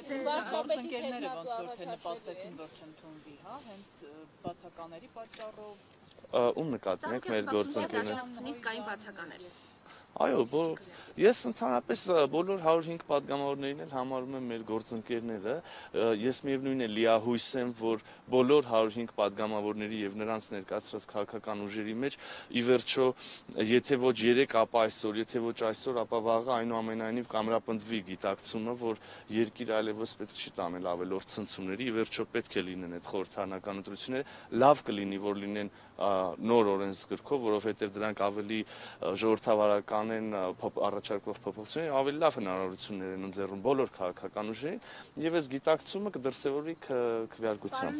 Բայց վարչապետի ոնց որ թե նպաստեցին, որ չընդունվի, հա, հենց բացակաների պատճառով Ում նկատի եք մեր գործընկերները։ Դաշնակցությունից կային բացականեր։ Այո, բո- Ես ընդհանրապես բոլոր 105 падգամավորներին էլ համարում եմ մեր գործընկերները։ Ես միևնույնն է լիահույս եմ, որ բոլոր 105 падգամավորների եւ նրանց ներկայացրած քաղաքական ուժերի մեջ ի վերջո եթե ոչ 3, ապա այսօր, եթե ոչ այսօր, ապա վաղը այնուամենայնիվ կամրապնդվի գիտակցումը, որ երկիրը այլևս պետք չի տանել ավելորդ ցնցումների, ի վերջո պետք է լինեն այդ խորհրդանական ընտրությունները։ Լավ կլինի, որ լինեն նոր օրենսգրքով, որովհետեւ դրանք ավելի ժողովրդավարական են առաջարկվող փոփոխությունները, ավելի լավ հնարավորություններ են ընձեռում բոլոր քաղաքական ուժերին, եւ այս գիտակցումը կդրսեւորվի քվեարկությամբ։